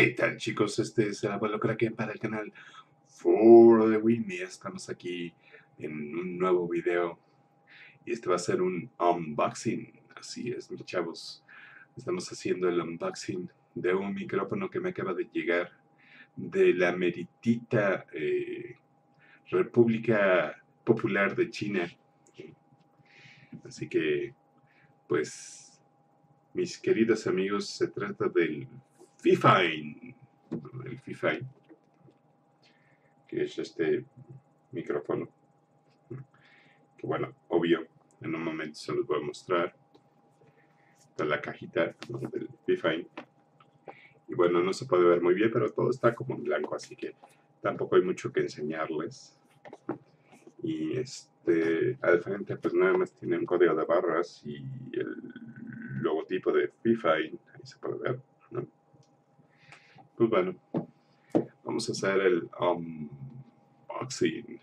¿Qué tal chicos? Este es el abuelo Kraken para el canal Foro de Winnie. Estamos aquí en un nuevo video y este va a ser un unboxing. Así es, mis chavos. Estamos haciendo el unboxing de un micrófono que me acaba de llegar de la meritita eh, República Popular de China. Así que, pues, mis queridos amigos, se trata del FIFAIN, el FIFAIN, que es este micrófono, que bueno, obvio, en un momento se los voy a mostrar, está la cajita del FIFAIN, y bueno, no se puede ver muy bien, pero todo está como en blanco, así que tampoco hay mucho que enseñarles. Y este, al frente pues nada más tiene un código de barras y el logotipo de FIFAIN, ahí se puede ver. Pues bueno, vamos a hacer el unboxing.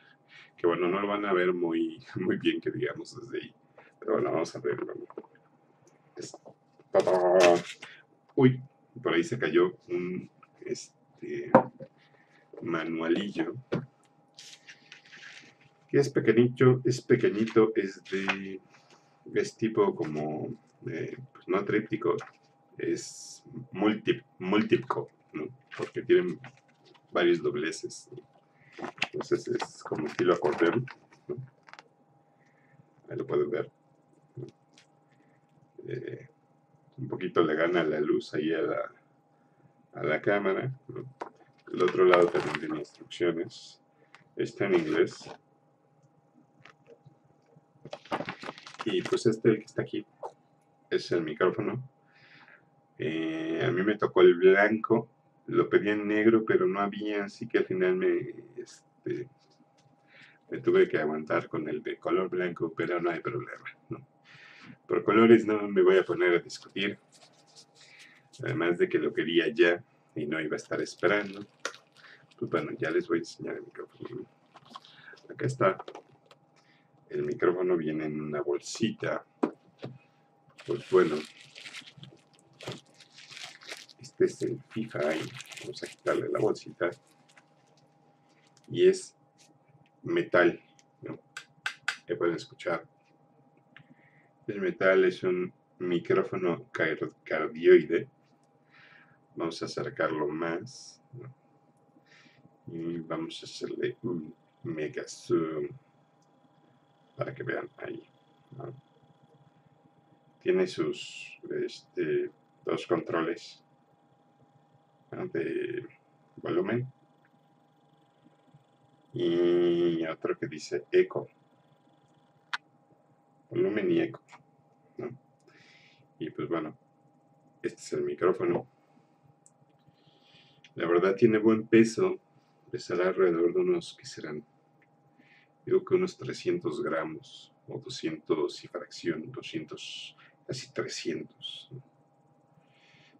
Que bueno, no lo van a ver muy, muy bien que digamos desde ahí. Pero bueno, vamos a verlo. Uy, por ahí se cayó un este, manualillo. Que es pequeñito, es pequeñito, es de. es tipo como. pues no tríptico, es multi, porque tienen varios dobleces. Entonces es como estilo acordeón. Ahí lo pueden ver. Eh, un poquito le gana la luz ahí a la, a la cámara. El otro lado también tiene instrucciones. Está en inglés. Y pues este que está aquí es el micrófono. Eh, a mí me tocó el blanco lo pedí en negro, pero no había, así que al final me, este, me tuve que aguantar con el de color blanco, pero no hay problema. Por colores no me voy a poner a discutir, además de que lo quería ya y no iba a estar esperando. Pues bueno, ya les voy a enseñar el micrófono. Acá está. El micrófono viene en una bolsita. Pues bueno, este es el FIFA Vamos a quitarle la bolsita. Y es metal. ¿no? pueden escuchar. El metal es un micrófono cardioide. Vamos a acercarlo más. Y vamos a hacerle un mega zoom para que vean ahí. Tiene sus este, dos controles de volumen. Y otro que dice eco. Volumen y eco y pues bueno este es el micrófono. La verdad tiene buen peso pesará alrededor de unos que serán digo que unos 300 gramos o 200 y fracción 200 casi 300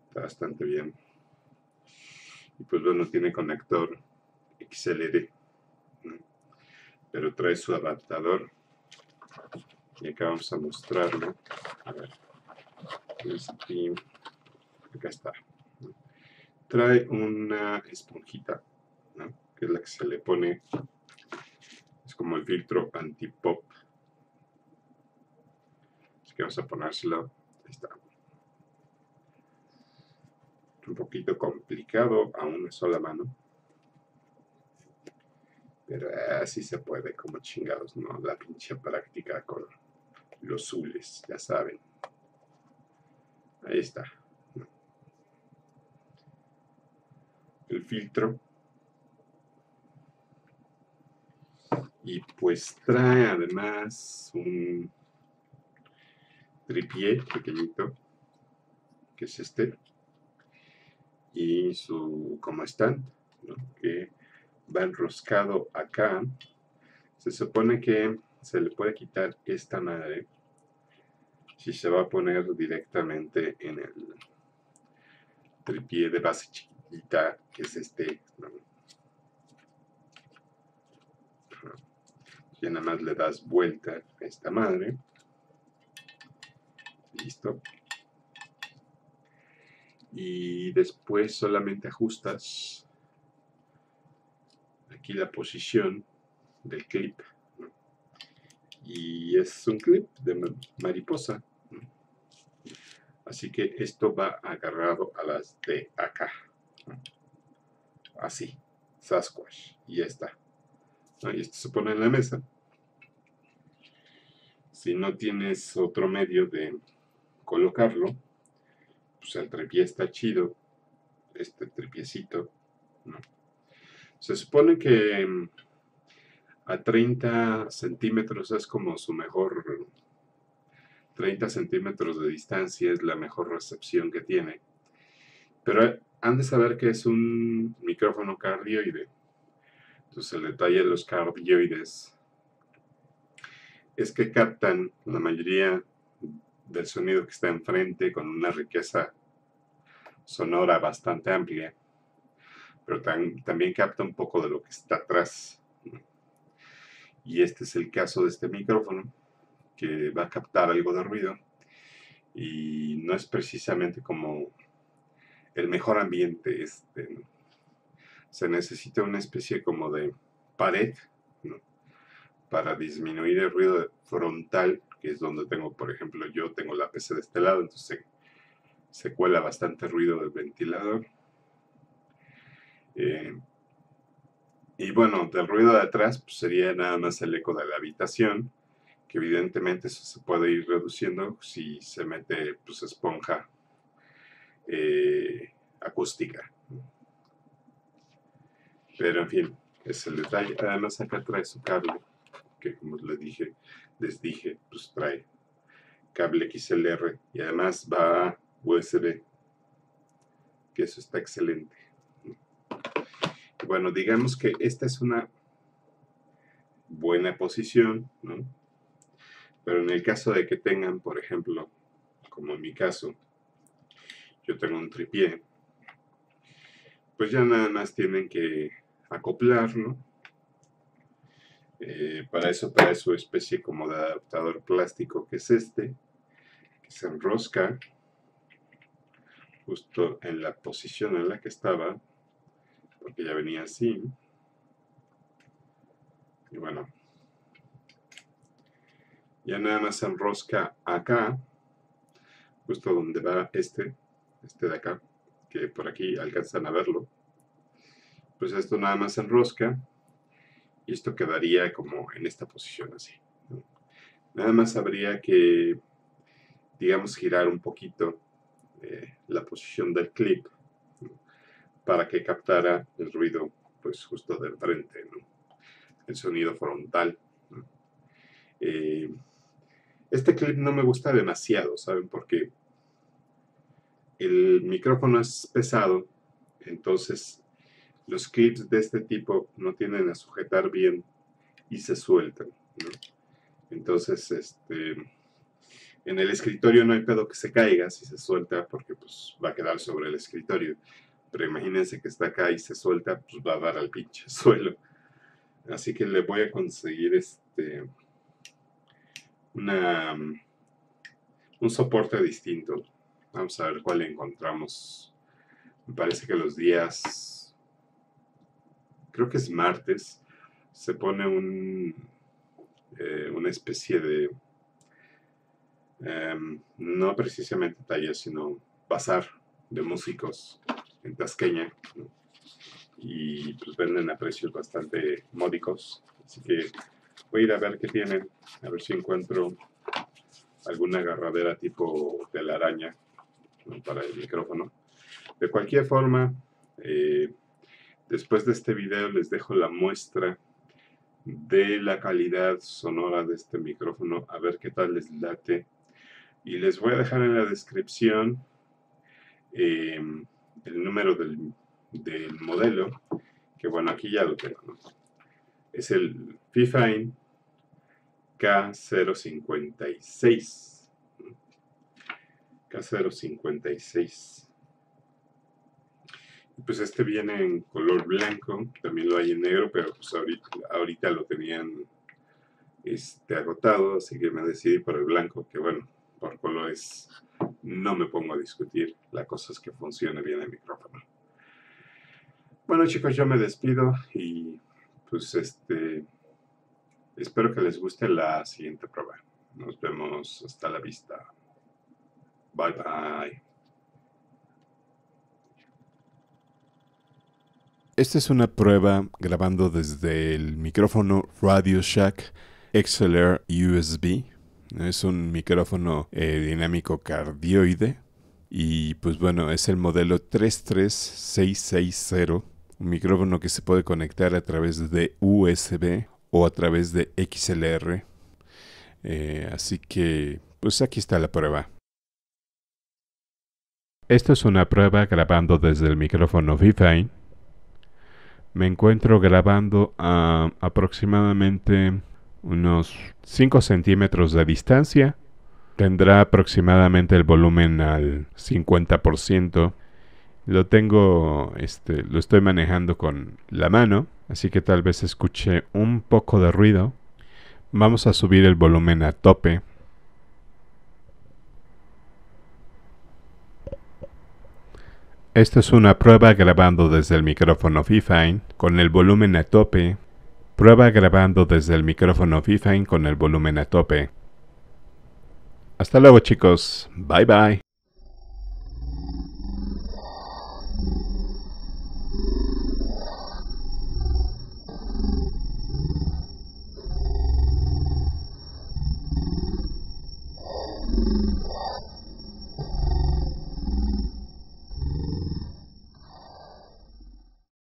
está bastante bien y pues bueno, tiene conector XLR, pero trae su adaptador. Y acá vamos a mostrarlo. A ver, aquí, acá está. Trae una esponjita, que es la que se le pone, es como el filtro anti-pop. Así que vamos a ponérselo. Ahí está poquito complicado a una sola mano. Pero así se puede, como chingados, ¿no? La pinche práctica con los zules, ya saben. Ahí está. El filtro. Y pues trae además un tripié pequeñito, que es este y su como stand que va enroscado acá. Se supone que se le puede quitar esta madre si se va a poner directamente en el tripié de base chiquita que es este ya nada más le das vuelta a esta madre. Listo y después solamente ajustas aquí la posición del clip y es un clip de mariposa así que esto va agarrado a las de acá así Sasquatch y ya está. Y esto se pone en la mesa. Si no tienes otro medio de colocarlo pues el tripié está chido este tripiecito se supone que mm, a 30 centímetros es como su mejor 30 centímetros de distancia es la mejor recepción que tiene pero han de saber que es un micrófono cardioide. Entonces el detalle de los cardioides es que captan la mayoría del sonido que está enfrente con una riqueza sonora bastante amplia pero también capta un poco de lo que está atrás. Y este es el caso de este micrófono, que va a captar algo de ruido y no es precisamente como el mejor ambiente. Este, Se necesita una especie como de pared para disminuir el ruido frontal, es donde tengo, por ejemplo, yo tengo la PC de este lado, entonces se cuela bastante ruido del ventilador eh, y bueno, del ruido de atrás pues, sería nada más el eco de la habitación, que evidentemente eso se puede ir reduciendo si se mete pues, esponja eh, acústica. Pero en fin, es el detalle. Además acá trae su cable, que como les dije, les dije, pues trae cable XLR y además va a USB, que eso está excelente. Bueno, digamos que esta es una buena posición, ¿no? Pero en el caso de que tengan, por ejemplo, como en mi caso, yo tengo un tripié, pues ya nada más tienen que acoplarlo. Eh, para eso para su especie como de adaptador plástico que es este, que se enrosca justo en la posición en la que estaba porque ya venía así. Y bueno, ya nada más se enrosca acá, justo donde va este, este de acá, que por aquí alcanzan a verlo. Pues esto nada más se enrosca y esto quedaría como en esta posición así. Nada más habría que, digamos, girar un poquito eh, la posición del clip para que captara el ruido pues justo de frente, el sonido frontal. Eh, este clip no me gusta demasiado, ¿saben? Porque el micrófono es pesado, entonces los clips de este tipo no tienen a sujetar bien y se sueltan. Entonces, este, en el escritorio no hay pedo que se caiga si se suelta porque pues, va a quedar sobre el escritorio. Pero imagínense que está acá y se suelta, pues va a dar al pinche suelo. Así que le voy a conseguir este una un soporte distinto. Vamos a ver cuál encontramos. Me parece que los días, creo que es martes, se pone un, eh, una especie de, em, no precisamente taller, sino bazar de músicos en Tasqueña y pues venden a precios bastante módicos. Así que voy a ir a ver qué tienen, a ver si encuentro alguna agarradera tipo de la araña para el micrófono. De cualquier forma, eh, después de este video les dejo la muestra de la calidad sonora de este micrófono, a ver qué tal les late. Y les voy a dejar en la descripción eh, el número del, modelo, que bueno, aquí ya lo tengo, es el Fifine K056. K056. Pues este viene en color blanco, también lo hay en negro, pero pues ahorita, lo tenían este, agotado, así que me decidí por el blanco, que bueno, por colores no me pongo a discutir. La cosa es que funcione bien el micrófono. Bueno chicos, yo me despido y pues este espero que les guste la siguiente prueba. Nos vemos hasta la vista. Bye bye. Esta es una prueba grabando desde el micrófono Radio Shack XLR USB. Es un micrófono eh, dinámico cardioide. Y pues bueno, es el modelo 33660. Un micrófono que se puede conectar a través de USB o a través de XLR. Eh, así que, pues aquí está la prueba. Esta es una prueba grabando desde el micrófono V-Fine me encuentro grabando a aproximadamente unos 5 centímetros de distancia. Tendrá aproximadamente el volumen al 50%. Lo tengo, este, lo estoy manejando con la mano, así que tal vez escuche un poco de ruido. Vamos a subir el volumen a tope. Esta es una prueba grabando desde el micrófono Fifine con el volumen a tope. Prueba grabando desde el micrófono Fifine con el volumen a tope. Hasta luego chicos. Bye bye.